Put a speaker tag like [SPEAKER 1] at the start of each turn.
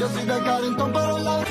[SPEAKER 1] Yo soy de Carrington, pero la...